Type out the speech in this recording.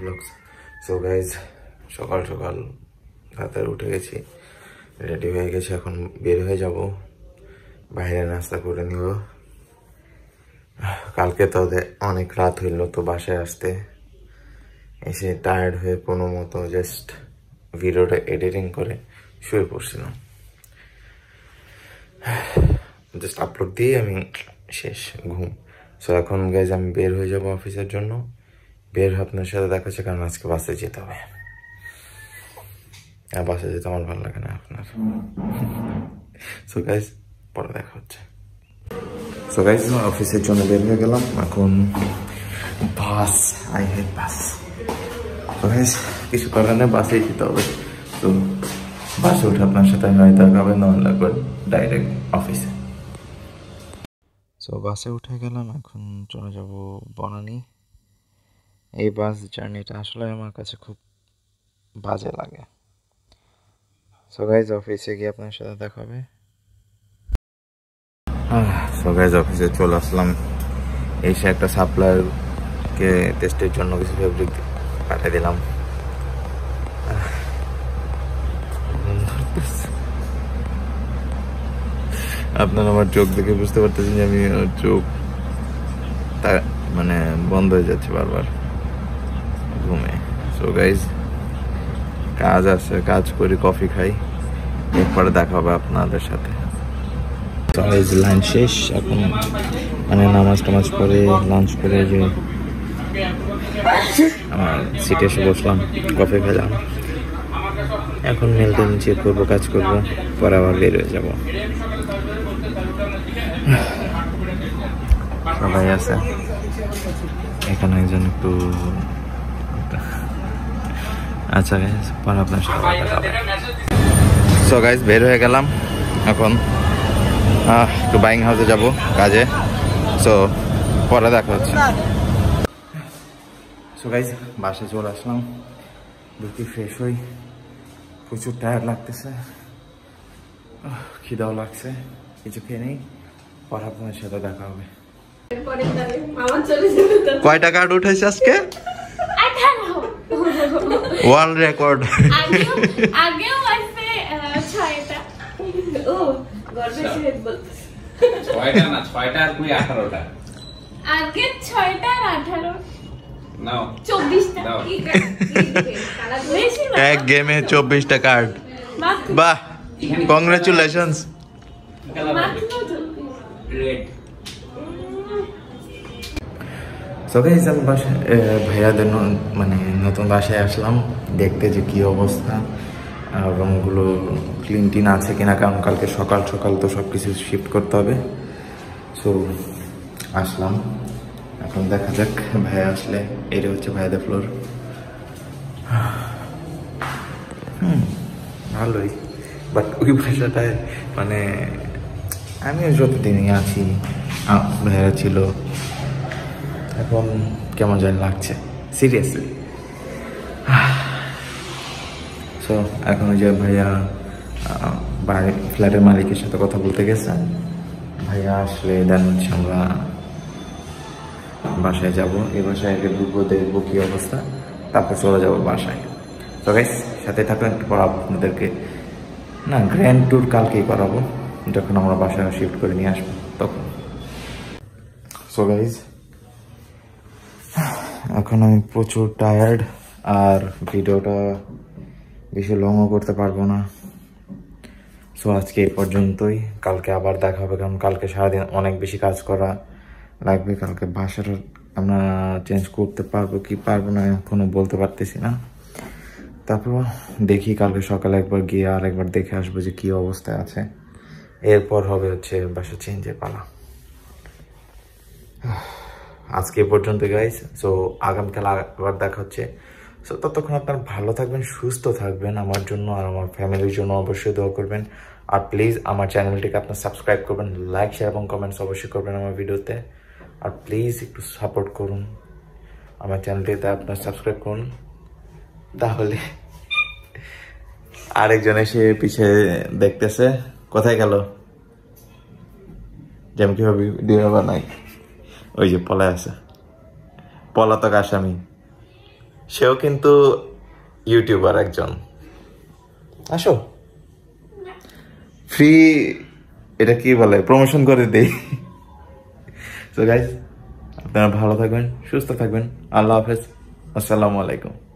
Blogs so guys সকাল সকাল রাতে উঠে গেছি রেডি হয়ে গেছি, এখন বের হয়ে যাব। বাইরে নাস্তা করে নিব। কালকে তো অনেক রাত হইল তো বাসায় আসতে। এসে টায়ার্ড হয়ে কোনো মতো জাস্ট ভিডিওটা এডিটিং করে শুয়ে পড়ছিলাম। জাস্ট আপলোড দিয়ে আমি শেষ ঘুম সো এখন গাইজ আমি বের হয়ে যাব অফিসের জন্য। বের হয়ে আপনার সাথে দেখা হচ্ছে, কারণ আজকে বাসে যেতে হবে। আর বাসে যেতে আমার ভালো লাগে না আপনার। সো গাইজ পরে দেখা হচ্ছে। সো গাইজ অফিসের জন্য বের হয়ে গেলাম। এখন বাস আই হেড বাস। তো গাইজ কিছু করার নেই, বাসেই যেতে হবে। তো বাসে উঠে আপনার সাথে হয়তো হবে নাহলে লাগবে ডাইরেক্ট অফিসে সো বাসে উঠে গেলাম, এখন চলে যাব বনানি। এই বাস জার্নিটা আসলে আমার কাছে খুব বাজে লাগে। সো গাইজ অফিসে গিয়ে আপনার সাথে দেখা হবে। সো গাইজ অফিসে চলে আসলাম। এসে একটা সাপ্লায়ারকে টেস্টের জন্য কিছু ফেব্রিক পাঠিয়ে দিলাম। আপনারা আমার চোখ দেখে বুঝতে পারতেছেন যে আমি চোখ মানে বন্ধ হয়ে যাচ্ছে বারবার। ঘুমে। সো গাইজ কাজ আছে, কাজ করি কফি খাই। এরপরে দেখা হবে আপনাদের সাথে। লাঞ্চ শেষ। এখন মানে নামাজ টামাজ করে লাঞ্চ করে যে আমার সিটে এসে বসলাম, কফি খেলাম। এখন মেলতে নিচে করব, কাজ করব, পরে আবার বের হয়ে যাব। সবাই আছে। এখানে একজন একটু আচ্ছা গাইজ পরে আপনার সাথে সো গাইজ বের হয়ে গেলাম এখন। একটু বাইং হাউসে যাব কাজে। সো পরে দেখা হচ্ছে। সো গাইজ বাসে চলে আসলাম। দুটি ফ্রেশ হই। প্রচুর টায়ার লাগতেছে। খিদাও লাগছে। কিছু খেয়ে নেই। পর আপনার সাথে দেখা হবে। কয়টা কার্ড উঠেছে আজকে? ওয়ার্ল্ড রেকর্ড আগেও আছে ছয়টা। ও গর্বের সহিত বলতেছে। ছয়টা না ছয়টা আর কুড়ি আঠারোটা। আগে ছয়টা আর আঠারো। চব্বিশটা। দাও। বেশি না। এক গেমে চব্বিশটা কার্ড বাহ কংগ্রেচুলেশনস সো গাইস আমি বাসায় ভাইয়াদের মানে নতুন বাসায় আসলাম, দেখতে যে কি অবস্থা রুমগুলো ক্লিন টিন আছে কিনা, কারণ কালকে সকাল সকাল তো সব কিছু শিফট করতে হবে। সো আসলাম। এখন দেখা যাক, ভাইয়া আসলে এটা হচ্ছে ভাইয়াদের ফ্লোর ভালোই। বাট ওই ভাষাটায় মানে আমিও যতদিনই আছি, আ- ভাইয়া ছিল এখন কেমন জানি লাগছে। সিরিয়াসলি সো এখন ওই যে ভাইয়া বাড়ি, ফ্ল্যাটের মালিকের সাথে কথা বলতে গেছে। ভাইয়া আসলে দেন হচ্ছে আমরা বাসায় যাব। এই বাসায় আগে ঢুকবো, দেখব কী অবস্থা। তারপর চলে যাব বাসায়। তো গাইস সাথে থাকবেন। একটু পর আপনাদেরকে না গ্র্যান্ড ট্যুর কালকেই করাবো। যখন আমরা বাসায় শিফট করে নিয়ে আসব, তখন। সো গাইজ এখন আমি প্রচুর টায়ার্ড আর ভিডিওটা বেশি লংও করতে পারব না। সো আজকে এই পর্যন্তই। কালকে আবার দেখা হবে, কারণ কালকে সারাদিন অনেক বেশি কাজ করা লাগবে। কালকে বাসাটা আমরা চেঞ্জ করতে পারব কি পারব না এখনও বলতে পারতেছি না। তারপর দেখি কালকে সকালে একবার গিয়ে আর একবার দেখে আসব যে কি অবস্থায় আছে। এরপর হবে হচ্ছে বাসা চেঞ্জের পালা। আজকে পর্যন্ত গাইস সো আগামীকাল আবার দেখা হচ্ছে। সো ততক্ষণ আপনারা ভালো থাকবেন, সুস্থ থাকবেন আমার জন্য আর আমার ফ্যামিলির জন্য অবশ্যই দোয়া করবেন। আর প্লিজ আমার চ্যানেলটিকে আপনার সাবস্ক্রাইব করবেন লাইক শেয়ার এবং কমেন্টস অবশ্যই করবেন আমার ভিডিওতে আর প্লিজ একটু সাপোর্ট করুন। আমার চ্যানেলটিতে আপনার সাবস্ক্রাইব করুন। তাহলে আরেকজন এসে পিছে দেখতেছে, কোথায় গেল? যেমন কীভাবে ভিডিও বানাই? ওই যে পলায় আছে। পলাতক আসামি। সেও কিন্তু ইউটিউবার একজন। আসো। ফ্রি এটা কি বলে? প্রমোশন করে দেই। তো গাইজ আপনারা ভালো থাকবেন, সুস্থ থাকবেন। আল্লাহ হাফেজ। আসসালামু আলাইকুম।